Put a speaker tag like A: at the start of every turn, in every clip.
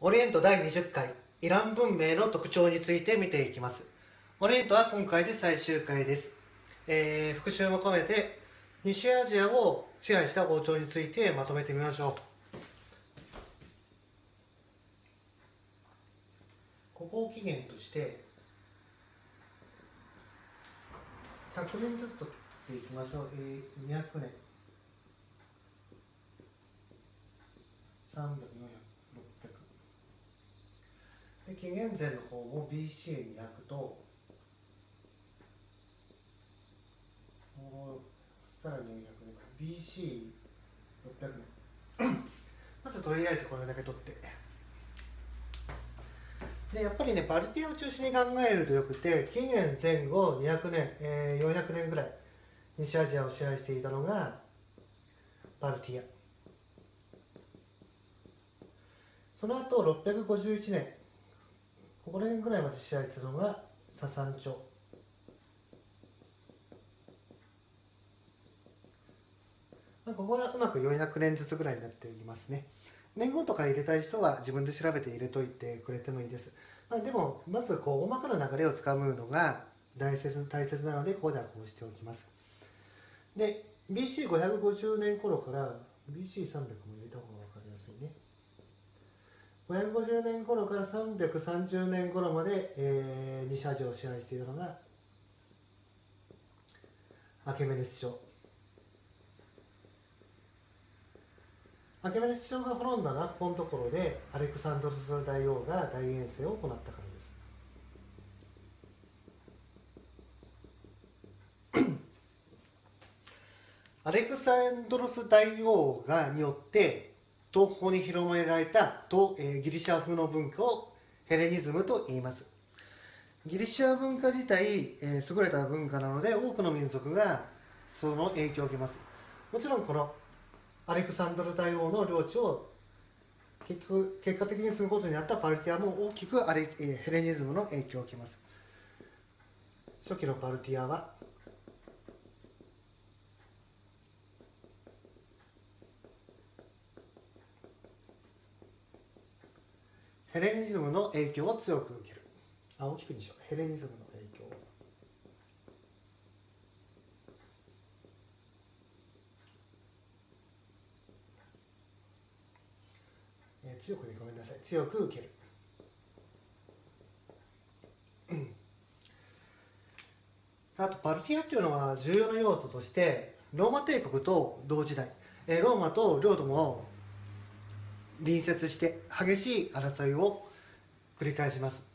A: オリエント第20回イラン文明の特徴について見ていきます。オリエントは今回で最終回です、えー復習も込めて西アジアを支配した王朝についてまとめてみましょう。ここを起源として100年ずつ取っていきましょう、えー、200年。300、400、600で紀元前の方も BC200 とさらに400年 BC600 年まずとりあえずこれだけ取って。でやっぱりねバルティアを中心に考えるとよくて紀元前後200年、えー、400年ぐらい西アジアを支配していたのがバルティア。その後651年ここら辺ぐらいまで支配してたのがササン朝まあここはうまく400年ずつぐらいになっていますね。年号とか入れたい人は自分で調べて入れといてくれてもいいです、まあ、でもまずこう大まかな流れをつかむのが大切大切なのでここではこうしておきます。で BC550 年頃から BC300 も入れた方が550年頃から330年頃まで、えー、西アジアを支配していたのがアケメネス朝アケメネス朝が滅んだのはここのところでアレクサンドロス大王が大遠征を行ったからです。アレクサンドロス大王がによって東方に広められた東、えギリシャ風の文化をヘレニズムと言います。ギリシャ文化自体、え優れた文化なので多くの民族がその影響を受けます。もちろんこのアレクサンドル大王の領地を結局結果的にすることになったパルティアも大きくアレ、えヘレニズムの影響を受けます。初期のパルティアはヘレニズムの影響を強く受ける。あ大きくにしよう。ヘレニズムの影響。をえー強くねごめんなさい。強く受ける。あとパルティアっていうのは重要な要素としてローマ帝国と同時代、えーローマと領土も隣接して激しい争いを繰り返します。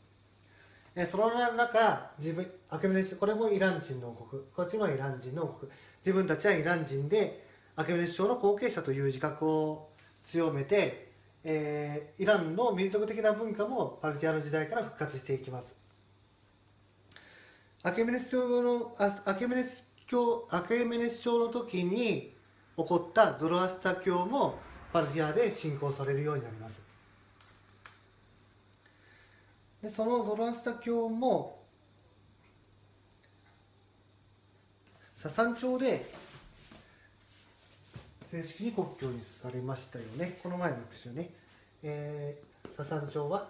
A: えその中自分アケメネスこれもイラン人の王国。こっちもイラン人の王国。自分たちはイラン人でアケメネス朝の後継者という自覚を強めて、えーイランの民族的な文化もパルティアの時代から復活していきます。アケメネス朝のアケメネス教アケメネス朝の時に起こったゾロアスタ教もパルティアで信仰されるようになります。でそのゾロアスタ教もササン朝で正式に国教にされましたよね。この前の復習ね、えー、ササン朝は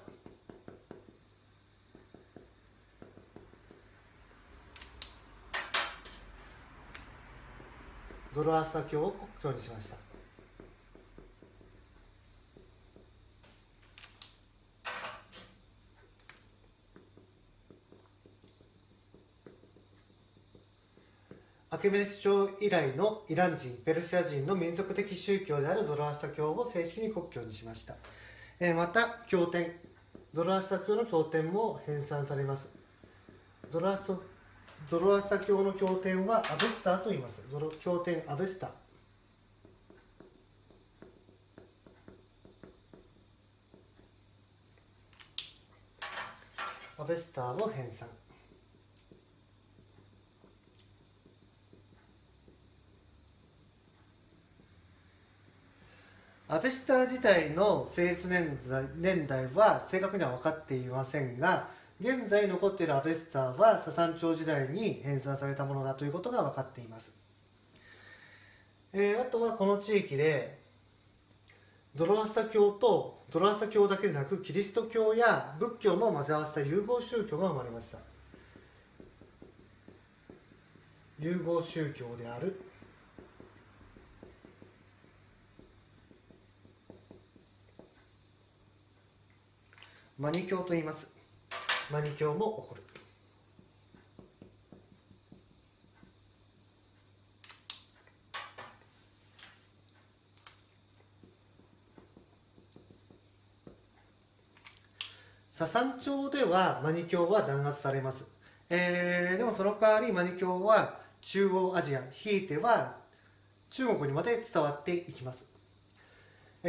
A: ゾロアスタ教を国教にしました。アケメネス朝以来のイラン人ペルシア人の民族的宗教であるゾロアスタ教を正式に国教にしました、えーまた経典ゾロアスタ教の経典も編纂されます。ゾロアスタゾロアスタ教の経典はアベスターと言います。ゾロ経典アベスタアベスターも編纂。アベスター自体の成立年代年代は正確には分かっていませんが現在残っているアベスターはササン朝時代に編纂されたものだということが分かっています、えーあとはこの地域でゾロアスタ教とトランサ教だけでなくキリスト教や仏教も混ぜ合わせた融合宗教が生まれました。融合宗教である。マニ教と言います。マニ教も起こる。ササン朝ではマニ教は弾圧されます、えー、でもその代わりマニ教は中央アジアひいては中国にまで伝わっていきます。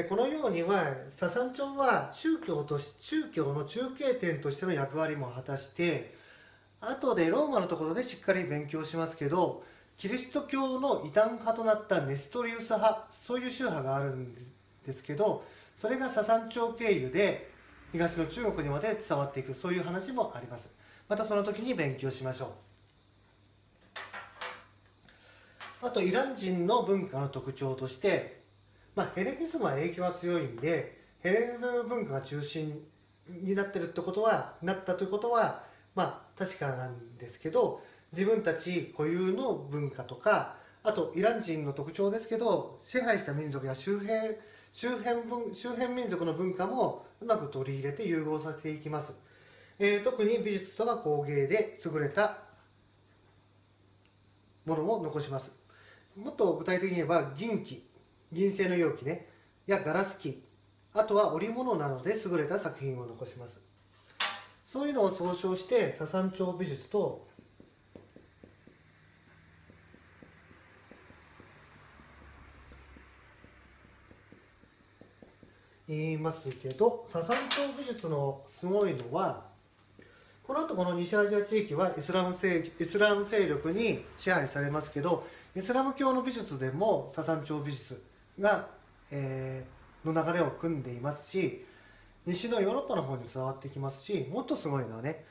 A: このようにはササン朝は宗教と宗教の中継点としての役割も果たして後でローマのところでしっかり勉強しますけどキリスト教の異端派となったネストリウス派そういう宗派があるんですけどそれがササン朝経由で東の中国にまで伝わっていくそういう話もあります。またその時に勉強しましょう。あとイラン人の文化の特徴として、まあ、ヘレニズムは影響が強いんでヘレニズム文化が中心になってるってことはなったということはまあ確かなんですけど自分たち固有の文化とかあとイラン人の特徴ですけど支配した民族や周辺周辺文周辺民族の文化もうまく取り入れて融合させていきます、えー、特に美術とか工芸で優れたものを残します。もっと具体的に言えば銀器。銀製の容器ね。やガラス器。あとは織物などで優れた作品を残します。そういうのを総称してササン朝美術と言いますけどササン朝美術のすごいのはこの後この西アジア地域はイスラム勢イスラム勢力に支配されますけどイスラム教の美術でもササン朝美術が、えー、の流れを組んでいますし西のヨーロッパの方に伝わってきますしもっとすごいのはね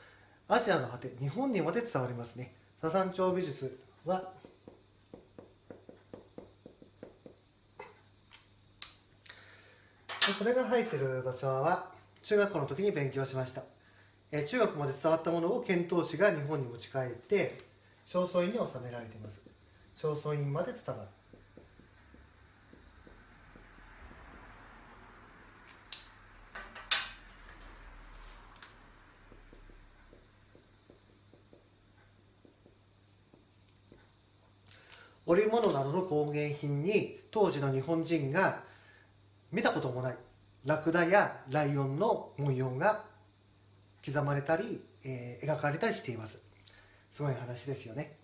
A: アジアの果て日本にまで伝わりますね。ササン朝美術はそれが入ってる場所は中学校の時に勉強しました、え中学まで伝わったものを遣唐使が日本に持ち帰って正倉院に収められています。正倉院まで伝わる織物などの工芸品に当時の日本人が見たこともないラクダやライオンの文様が刻まれたり、えー、描かれたりしています。すごい話ですよね。